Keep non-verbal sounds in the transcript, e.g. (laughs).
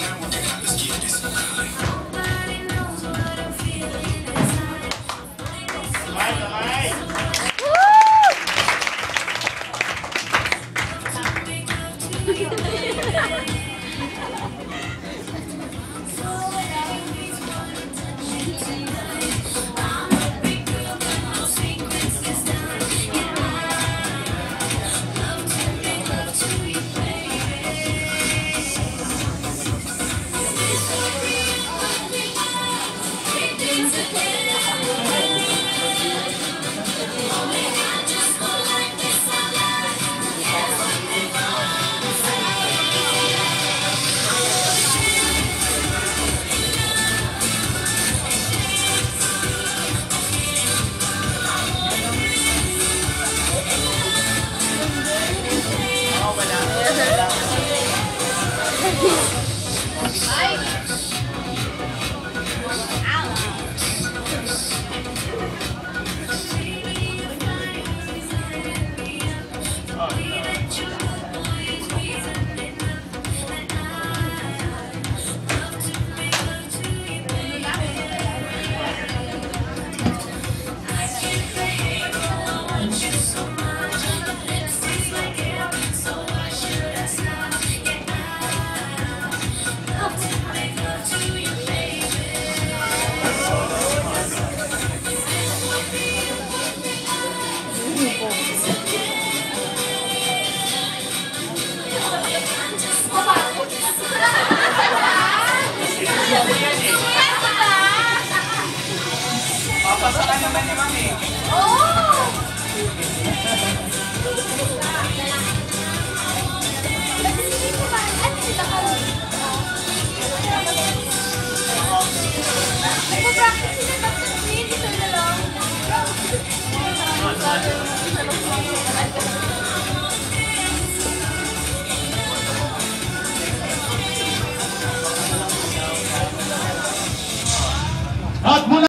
Let's get this. Yeah. (laughs) Pasok ka naman ni Mami. Oo!